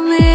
me.